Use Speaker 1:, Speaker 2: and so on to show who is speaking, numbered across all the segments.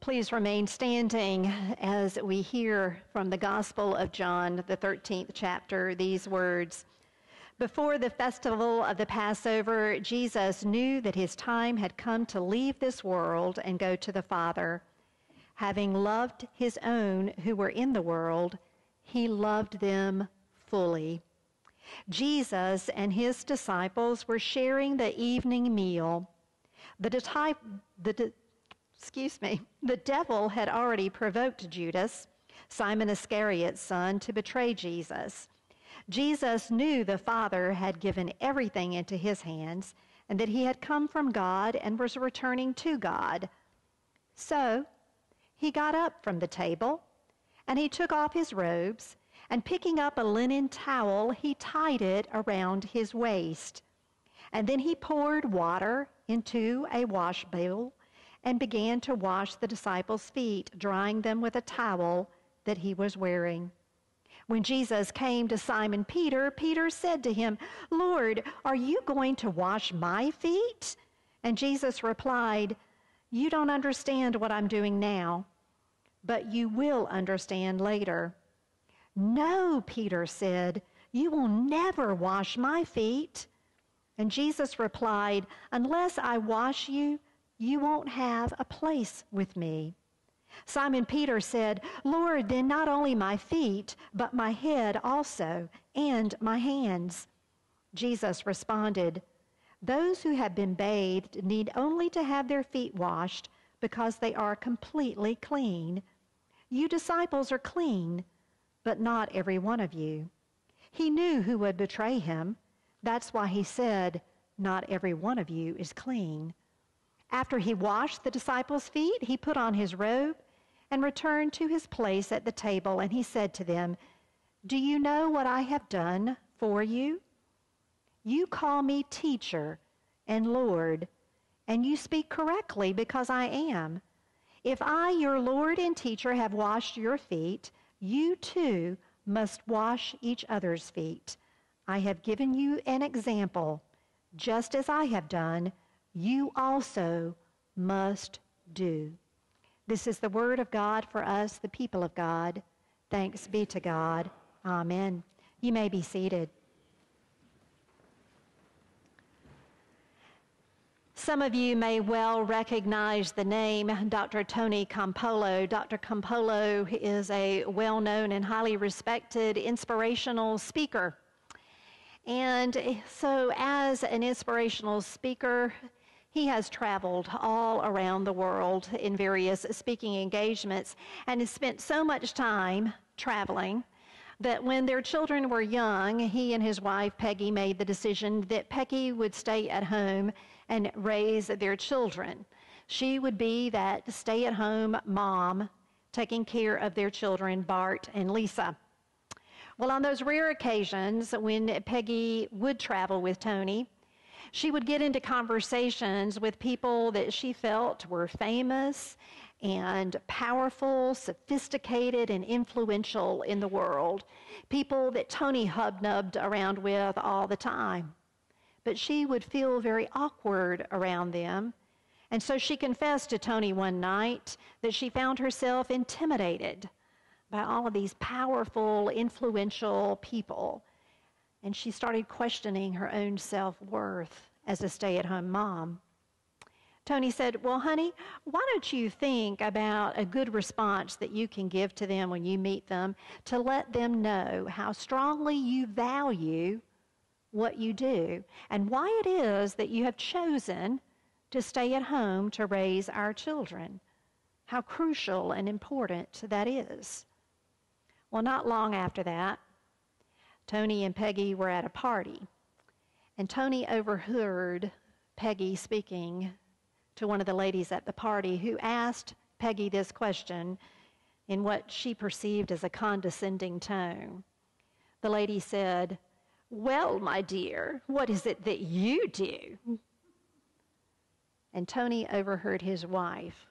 Speaker 1: Please remain standing as we hear from the Gospel of John, the 13th chapter, these words. Before the festival of the Passover, Jesus knew that his time had come to leave this world and go to the Father. Having loved his own who were in the world, he loved them fully. Jesus and his disciples were sharing the evening meal. The, the, excuse me, the devil had already provoked Judas, Simon Iscariot's son, to betray Jesus. Jesus knew the Father had given everything into his hands and that he had come from God and was returning to God. So he got up from the table and he took off his robes and picking up a linen towel, he tied it around his waist. And then he poured water into a wash bowl and began to wash the disciples' feet, drying them with a towel that he was wearing. When Jesus came to Simon Peter, Peter said to him, Lord, are you going to wash my feet? And Jesus replied, You don't understand what I'm doing now, but you will understand later. No, Peter said, You will never wash my feet. And Jesus replied, Unless I wash you, you won't have a place with me. Simon Peter said, Lord, then not only my feet, but my head also, and my hands. Jesus responded, Those who have been bathed need only to have their feet washed because they are completely clean. You disciples are clean, but not every one of you. He knew who would betray him. That's why he said, Not every one of you is clean. After he washed the disciples' feet, he put on his robe and returned to his place at the table, and he said to them, Do you know what I have done for you? You call me teacher and Lord, and you speak correctly because I am. If I, your Lord and teacher, have washed your feet, you too must wash each other's feet. I have given you an example, just as I have done you also must do. This is the word of God for us, the people of God. Thanks be to God. Amen. You may be seated. Some of you may well recognize the name Dr. Tony Campolo. Dr. Campolo is a well known and highly respected inspirational speaker. And so, as an inspirational speaker, he has traveled all around the world in various speaking engagements and has spent so much time traveling that when their children were young, he and his wife Peggy made the decision that Peggy would stay at home and raise their children. She would be that stay at home mom taking care of their children, Bart and Lisa. Well, on those rare occasions when Peggy would travel with Tony, she would get into conversations with people that she felt were famous and powerful, sophisticated, and influential in the world. People that Tony hubnubbed around with all the time. But she would feel very awkward around them. And so she confessed to Tony one night that she found herself intimidated by all of these powerful, influential people. And she started questioning her own self worth as a stay at home mom. Tony said, Well, honey, why don't you think about a good response that you can give to them when you meet them to let them know how strongly you value what you do and why it is that you have chosen to stay at home to raise our children? How crucial and important that is. Well, not long after that, Tony and Peggy were at a party, and Tony overheard Peggy speaking to one of the ladies at the party who asked Peggy this question in what she perceived as a condescending tone. The lady said, Well, my dear, what is it that you do? And Tony overheard his wife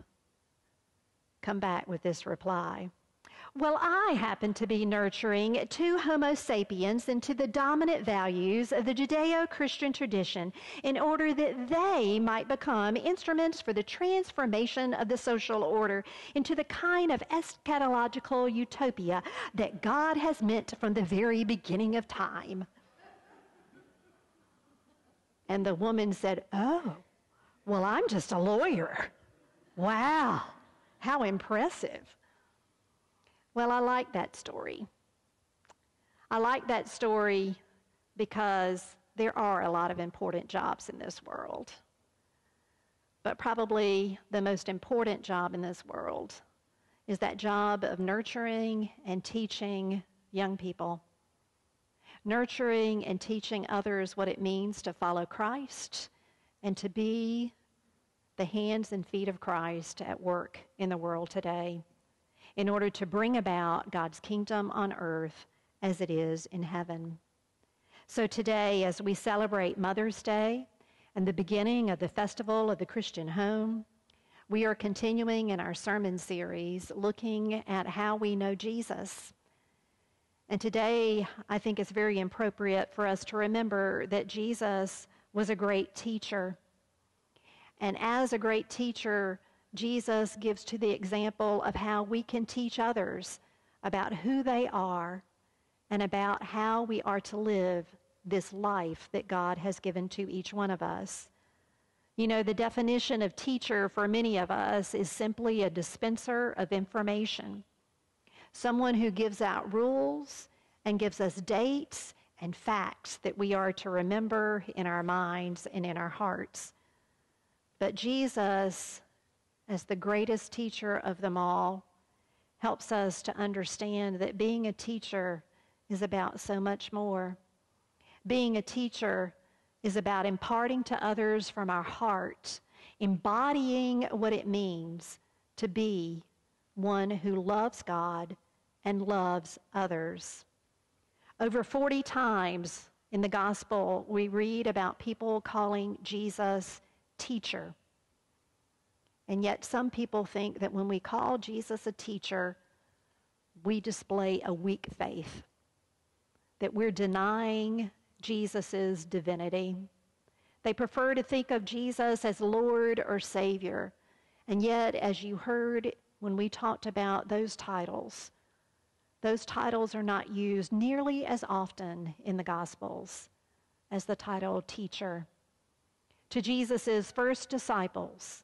Speaker 1: come back with this reply Well, I happen to be nurturing two Homo sapiens into the dominant values of the Judeo Christian tradition in order that they might become instruments for the transformation of the social order into the kind of eschatological utopia that God has meant from the very beginning of time. And the woman said, Oh, well, I'm just a lawyer. Wow, how impressive. Well, I like that story. I like that story because there are a lot of important jobs in this world. But probably the most important job in this world is that job of nurturing and teaching young people. Nurturing and teaching others what it means to follow Christ and to be the hands and feet of Christ at work in the world today in order to bring about God's kingdom on earth as it is in heaven. So today, as we celebrate Mother's Day and the beginning of the Festival of the Christian Home, we are continuing in our sermon series looking at how we know Jesus. And today, I think it's very appropriate for us to remember that Jesus was a great teacher. And as a great teacher, Jesus gives to the example of how we can teach others about who they are and about how we are to live this life that God has given to each one of us. You know, the definition of teacher for many of us is simply a dispenser of information, someone who gives out rules and gives us dates and facts that we are to remember in our minds and in our hearts. But Jesus as the greatest teacher of them all, helps us to understand that being a teacher is about so much more. Being a teacher is about imparting to others from our heart, embodying what it means to be one who loves God and loves others. Over 40 times in the gospel, we read about people calling Jesus teacher. And yet, some people think that when we call Jesus a teacher, we display a weak faith, that we're denying Jesus' divinity. They prefer to think of Jesus as Lord or Savior. And yet, as you heard when we talked about those titles, those titles are not used nearly as often in the Gospels as the title teacher. To Jesus' first disciples,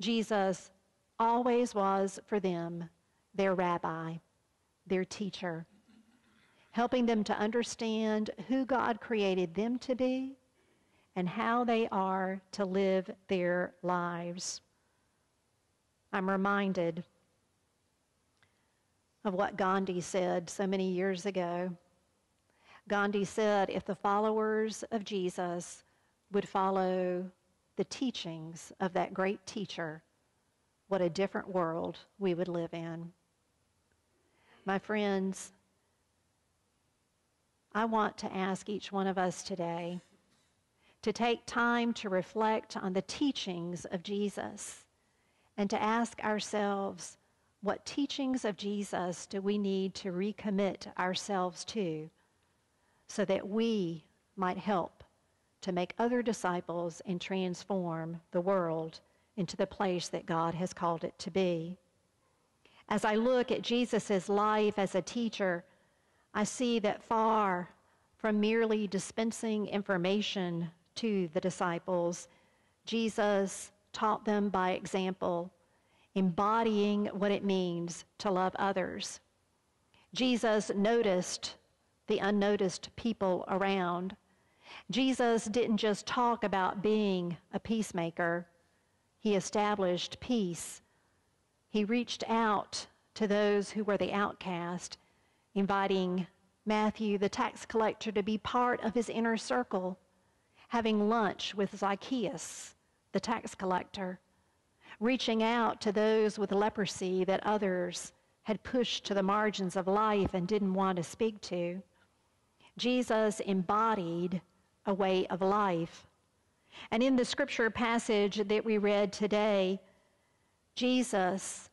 Speaker 1: Jesus always was for them their rabbi, their teacher, helping them to understand who God created them to be and how they are to live their lives. I'm reminded of what Gandhi said so many years ago. Gandhi said if the followers of Jesus would follow the teachings of that great teacher, what a different world we would live in. My friends, I want to ask each one of us today to take time to reflect on the teachings of Jesus and to ask ourselves what teachings of Jesus do we need to recommit ourselves to so that we might help to make other disciples and transform the world into the place that God has called it to be. As I look at Jesus' life as a teacher, I see that far from merely dispensing information to the disciples, Jesus taught them by example, embodying what it means to love others. Jesus noticed the unnoticed people around. Jesus didn't just talk about being a peacemaker, he established peace. He reached out to those who were the outcast, inviting Matthew, the tax collector, to be part of his inner circle, having lunch with Zacchaeus, the tax collector, reaching out to those with leprosy that others had pushed to the margins of life and didn't want to speak to. Jesus embodied a way of life. And in the scripture passage that we read today, Jesus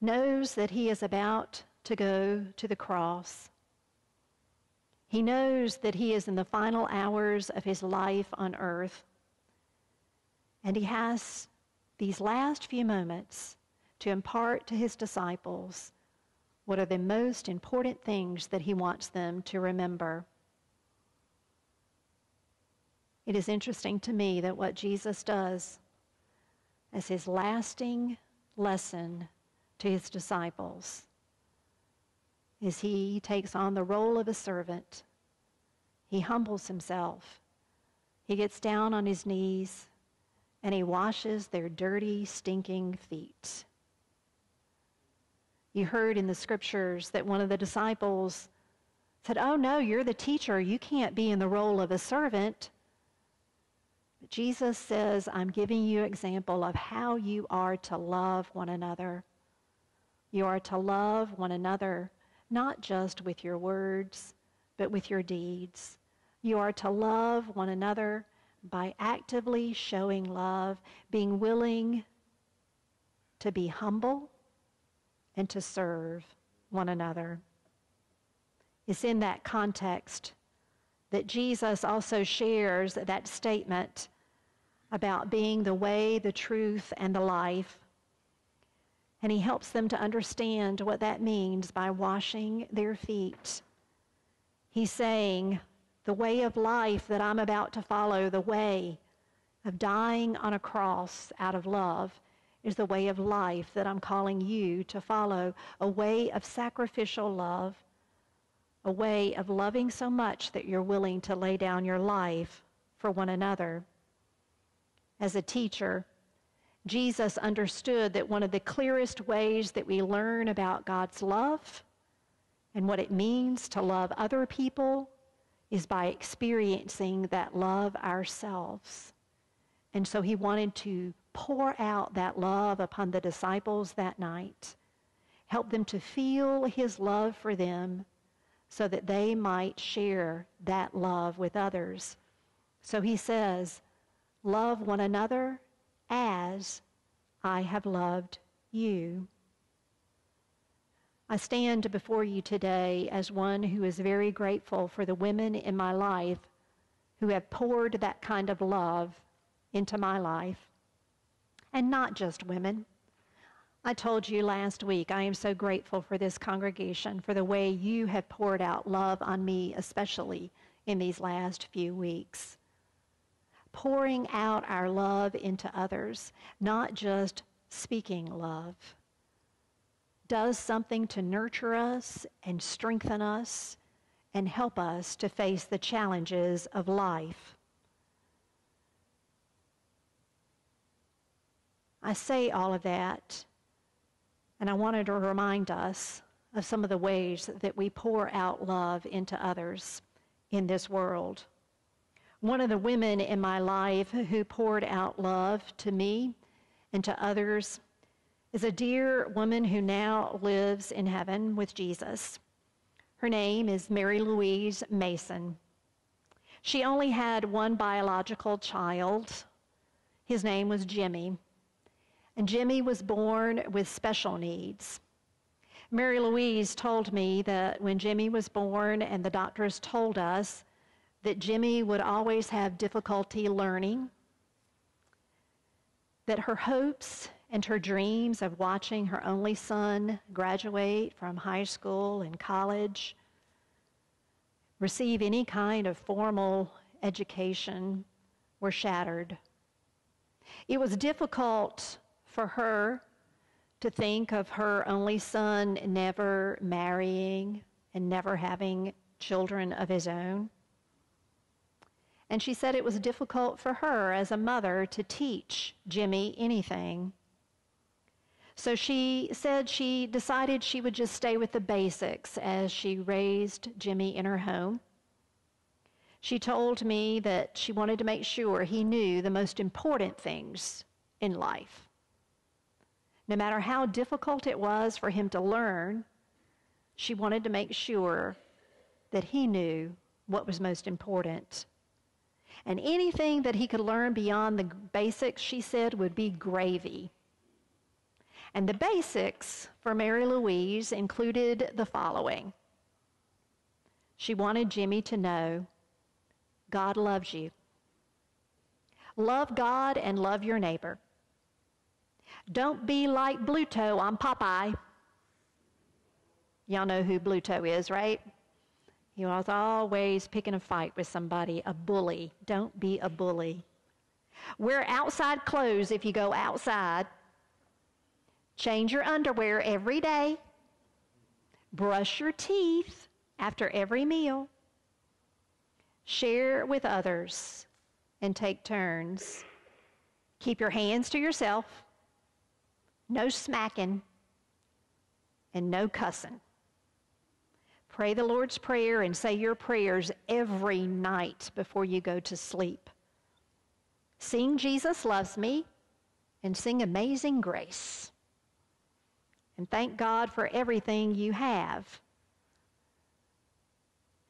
Speaker 1: knows that he is about to go to the cross. He knows that he is in the final hours of his life on earth. And he has these last few moments to impart to his disciples what are the most important things that he wants them to remember. It is interesting to me that what Jesus does as his lasting lesson to his disciples is he takes on the role of a servant. He humbles himself. He gets down on his knees and he washes their dirty, stinking feet. You heard in the scriptures that one of the disciples said, Oh, no, you're the teacher. You can't be in the role of a servant. But Jesus says, I'm giving you example of how you are to love one another. You are to love one another not just with your words, but with your deeds. You are to love one another by actively showing love, being willing to be humble and to serve one another. It's in that context that Jesus also shares that statement about being the way, the truth, and the life and he helps them to understand what that means by washing their feet. He's saying, the way of life that I'm about to follow, the way of dying on a cross out of love, is the way of life that I'm calling you to follow. A way of sacrificial love, a way of loving so much that you're willing to lay down your life for one another. As a teacher, Jesus understood that one of the clearest ways that we learn about God's love and what it means to love other people is by experiencing that love ourselves. And so he wanted to pour out that love upon the disciples that night, help them to feel his love for them so that they might share that love with others. So he says, Love one another as I have loved you. I stand before you today as one who is very grateful for the women in my life who have poured that kind of love into my life. And not just women. I told you last week, I am so grateful for this congregation, for the way you have poured out love on me, especially in these last few weeks pouring out our love into others, not just speaking love, does something to nurture us and strengthen us and help us to face the challenges of life. I say all of that, and I wanted to remind us of some of the ways that we pour out love into others in this world. One of the women in my life who poured out love to me and to others is a dear woman who now lives in heaven with Jesus. Her name is Mary Louise Mason. She only had one biological child. His name was Jimmy. And Jimmy was born with special needs. Mary Louise told me that when Jimmy was born and the doctors told us that Jimmy would always have difficulty learning, that her hopes and her dreams of watching her only son graduate from high school and college, receive any kind of formal education, were shattered. It was difficult for her to think of her only son never marrying and never having children of his own. And she said it was difficult for her as a mother to teach Jimmy anything. So she said she decided she would just stay with the basics as she raised Jimmy in her home. She told me that she wanted to make sure he knew the most important things in life. No matter how difficult it was for him to learn, she wanted to make sure that he knew what was most important and anything that he could learn beyond the basics, she said, would be gravy. And the basics for Mary Louise included the following she wanted Jimmy to know God loves you. Love God and love your neighbor. Don't be like Bluto on Popeye. Y'all know who Bluto is, right? He was always picking a fight with somebody, a bully. Don't be a bully. Wear outside clothes if you go outside. Change your underwear every day. Brush your teeth after every meal. Share with others and take turns. Keep your hands to yourself. No smacking and no cussing. Pray the Lord's Prayer and say your prayers every night before you go to sleep. Sing Jesus Loves Me and sing Amazing Grace. And thank God for everything you have.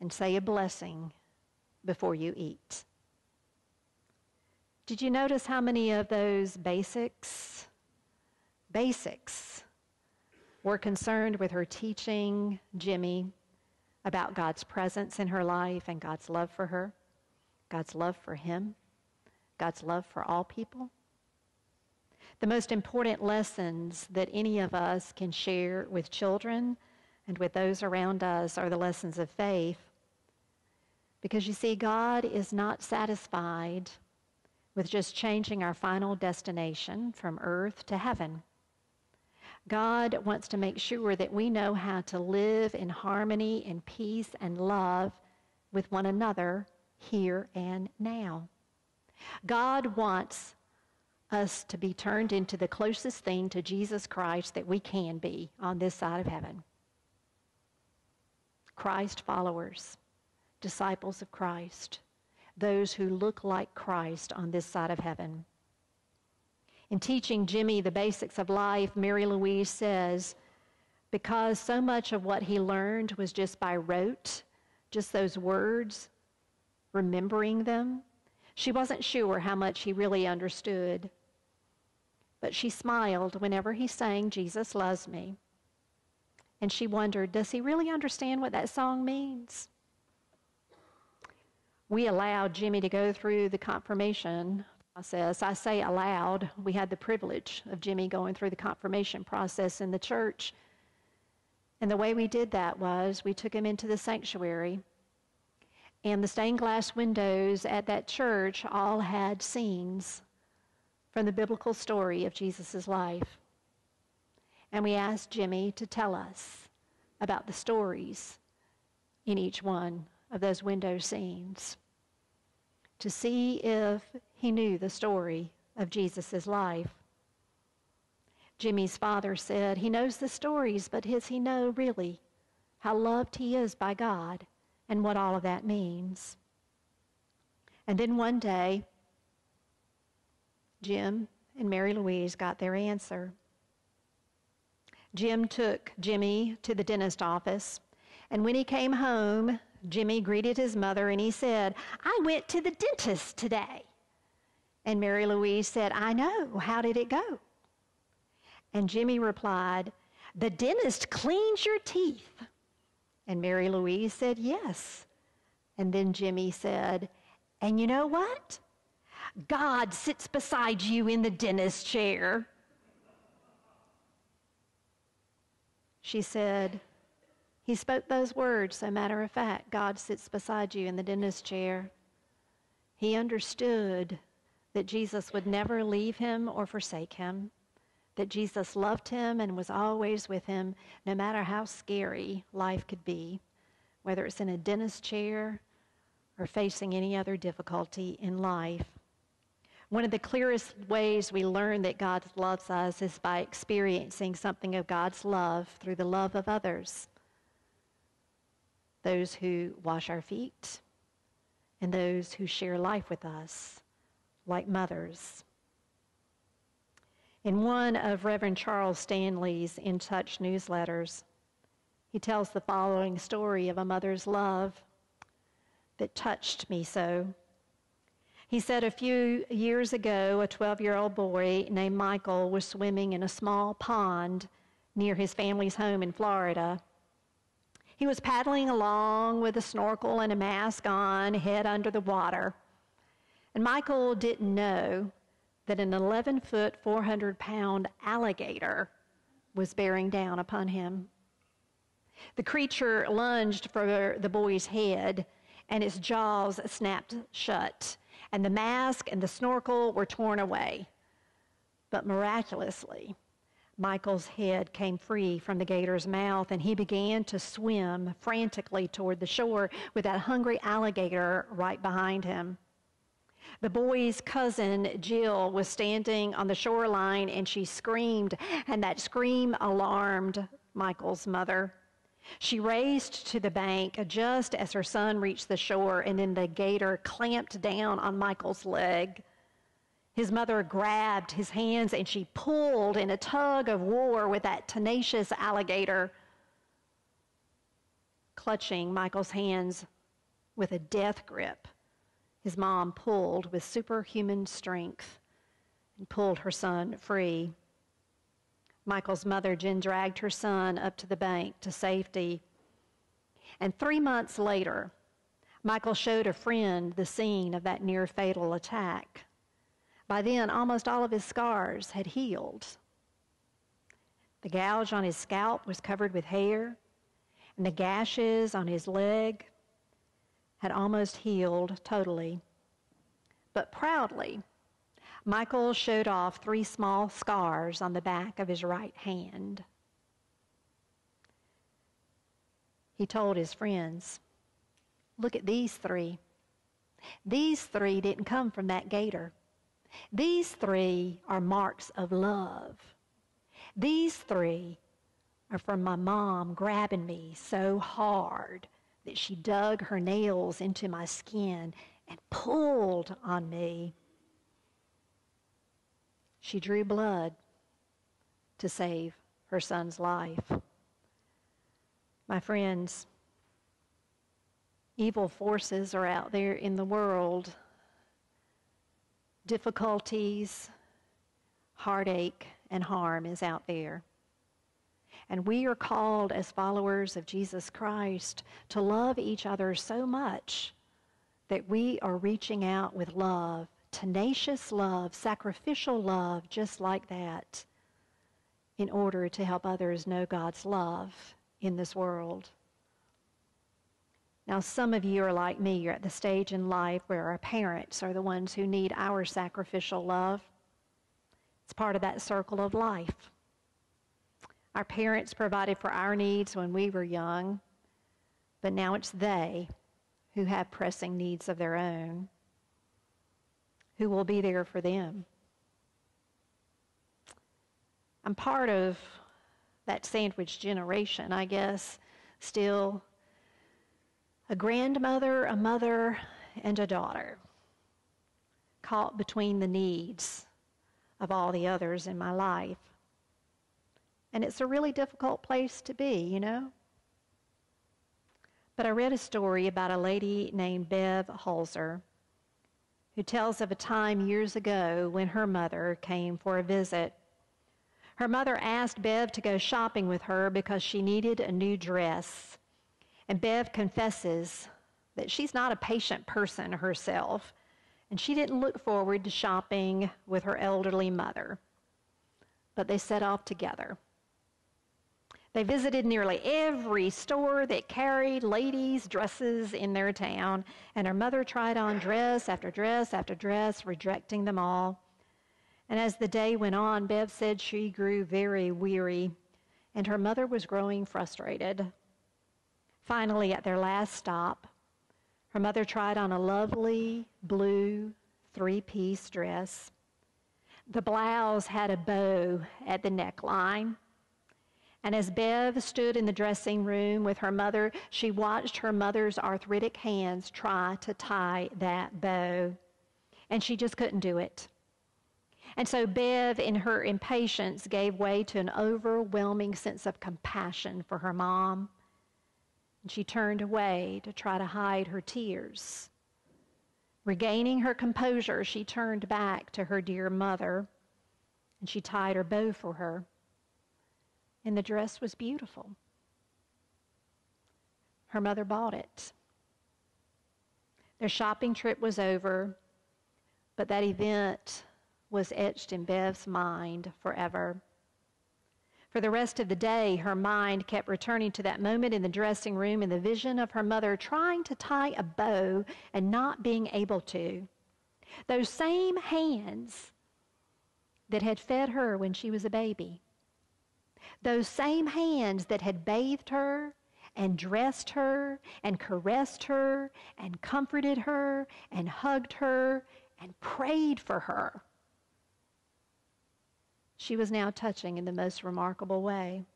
Speaker 1: And say a blessing before you eat. Did you notice how many of those basics, basics, We're concerned with her teaching Jimmy about God's presence in her life and God's love for her, God's love for him, God's love for all people? The most important lessons that any of us can share with children and with those around us are the lessons of faith. Because you see, God is not satisfied with just changing our final destination from earth to heaven. God wants to make sure that we know how to live in harmony and peace and love with one another here and now. God wants us to be turned into the closest thing to Jesus Christ that we can be on this side of heaven. Christ followers, disciples of Christ, those who look like Christ on this side of heaven. In teaching Jimmy the basics of life, Mary Louise says, because so much of what he learned was just by rote, just those words, remembering them, she wasn't sure how much he really understood. But she smiled whenever he sang, Jesus Loves Me. And she wondered, does he really understand what that song means? We allowed Jimmy to go through the confirmation process. I say aloud, We had the privilege of Jimmy going through the confirmation process in the church. And the way we did that was we took him into the sanctuary, and the stained glass windows at that church all had scenes from the biblical story of Jesus' life. And we asked Jimmy to tell us about the stories in each one of those window scenes to see if he knew the story of Jesus' life. Jimmy's father said, He knows the stories, but does he know really how loved he is by God and what all of that means? And then one day, Jim and Mary Louise got their answer. Jim took Jimmy to the dentist office, and when he came home, Jimmy greeted his mother and he said, I went to the dentist today. And Mary Louise said, I know. How did it go? And Jimmy replied, The dentist cleans your teeth. And Mary Louise said, Yes. And then Jimmy said, And you know what? God sits beside you in the dentist chair. She said, he spoke those words, so matter of fact, God sits beside you in the dentist chair. He understood that Jesus would never leave him or forsake him, that Jesus loved him and was always with him, no matter how scary life could be, whether it's in a dentist chair or facing any other difficulty in life. One of the clearest ways we learn that God loves us is by experiencing something of God's love through the love of others those who wash our feet, and those who share life with us, like mothers. In one of Reverend Charles Stanley's In Touch newsletters, he tells the following story of a mother's love that touched me so. He said a few years ago, a 12 year old boy named Michael was swimming in a small pond near his family's home in Florida. He was paddling along with a snorkel and a mask on, head under the water. And Michael didn't know that an 11 foot, 400 pound alligator was bearing down upon him. The creature lunged for the boy's head, and its jaws snapped shut, and the mask and the snorkel were torn away. But miraculously, Michael's head came free from the gator's mouth, and he began to swim frantically toward the shore with that hungry alligator right behind him. The boy's cousin, Jill, was standing on the shoreline and she screamed, and that scream alarmed Michael's mother. She raced to the bank just as her son reached the shore, and then the gator clamped down on Michael's leg. His mother grabbed his hands and she pulled in a tug of war with that tenacious alligator, clutching Michael's hands with a death grip. His mom pulled with superhuman strength and pulled her son free. Michael's mother, Jen, dragged her son up to the bank to safety. And three months later, Michael showed a friend the scene of that near fatal attack. By then, almost all of his scars had healed. The gouge on his scalp was covered with hair, and the gashes on his leg had almost healed totally. But proudly, Michael showed off three small scars on the back of his right hand. He told his friends, Look at these three. These three didn't come from that gator. These three are marks of love. These three are from my mom grabbing me so hard that she dug her nails into my skin and pulled on me. She drew blood to save her son's life. My friends, evil forces are out there in the world. Difficulties, heartache, and harm is out there. And we are called as followers of Jesus Christ to love each other so much that we are reaching out with love, tenacious love, sacrificial love, just like that, in order to help others know God's love in this world. Now, some of you are like me. You're at the stage in life where our parents are the ones who need our sacrificial love. It's part of that circle of life. Our parents provided for our needs when we were young, but now it's they who have pressing needs of their own who will be there for them. I'm part of that sandwich generation, I guess, still a grandmother, a mother, and a daughter, caught between the needs of all the others in my life. And it's a really difficult place to be, you know? But I read a story about a lady named Bev Holzer who tells of a time years ago when her mother came for a visit. Her mother asked Bev to go shopping with her because she needed a new dress. And Bev confesses that she's not a patient person herself, and she didn't look forward to shopping with her elderly mother. But they set off together. They visited nearly every store that carried ladies' dresses in their town, and her mother tried on dress after dress after dress, rejecting them all. And as the day went on, Bev said she grew very weary, and her mother was growing frustrated. Finally, at their last stop, her mother tried on a lovely blue three piece dress. The blouse had a bow at the neckline and as Bev stood in the dressing room with her mother, she watched her mother's arthritic hands try to tie that bow. And she just couldn't do it. And so Bev, in her impatience, gave way to an overwhelming sense of compassion for her mom. And she turned away to try to hide her tears. Regaining her composure, she turned back to her dear mother and she tied her bow for her. And the dress was beautiful. Her mother bought it. Their shopping trip was over, but that event was etched in Bev's mind forever. For the rest of the day, her mind kept returning to that moment in the dressing room and the vision of her mother trying to tie a bow and not being able to. Those same hands that had fed her when she was a baby. Those same hands that had bathed her and dressed her and caressed her and comforted her and hugged her and prayed for her she was now touching in the most remarkable way.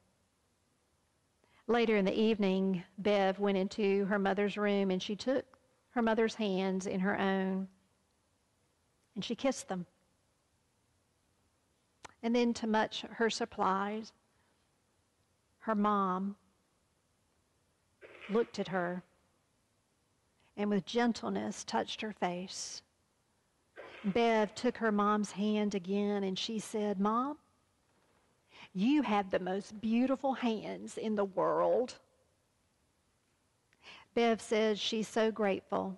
Speaker 1: Later in the evening, Bev went into her mother's room and she took her mother's hands in her own and she kissed them. And then, to much her surprise, her mom looked at her and with gentleness touched her face. Bev took her mom's hand again and she said, Mom, you have the most beautiful hands in the world. Bev says she's so grateful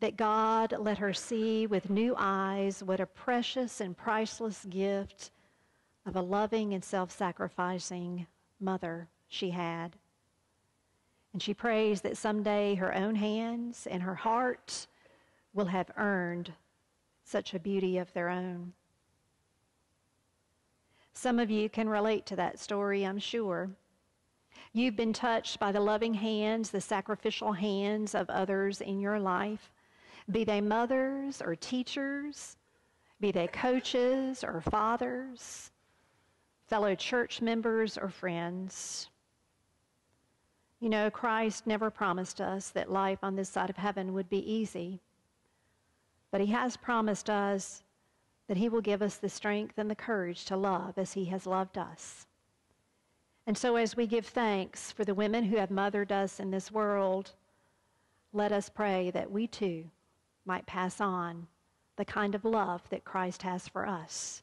Speaker 1: that God let her see with new eyes what a precious and priceless gift of a loving and self sacrificing mother she had. And she prays that someday her own hands and her heart will have earned such a beauty of their own. Some of you can relate to that story, I'm sure. You've been touched by the loving hands, the sacrificial hands of others in your life, be they mothers or teachers, be they coaches or fathers, fellow church members or friends. You know, Christ never promised us that life on this side of heaven would be easy. But he has promised us that he will give us the strength and the courage to love as he has loved us. And so, as we give thanks for the women who have mothered us in this world, let us pray that we too might pass on the kind of love that Christ has for us.